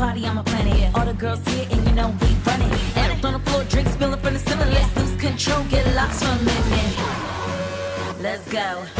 party, on my planet. All the girls here, and you know we run it. And on the floor, drinks spilling from the ceiling. Let's lose control, get lost for a minute. Let's go.